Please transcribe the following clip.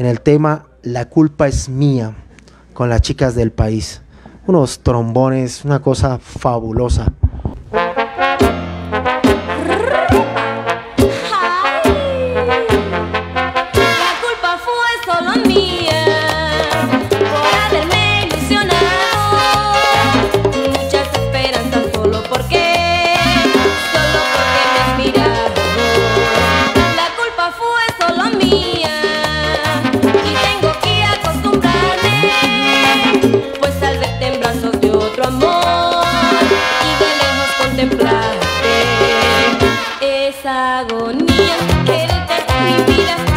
en el tema La culpa es mía con las chicas del país. Unos trombones, una cosa fabulosa. sintonía, que mi vida.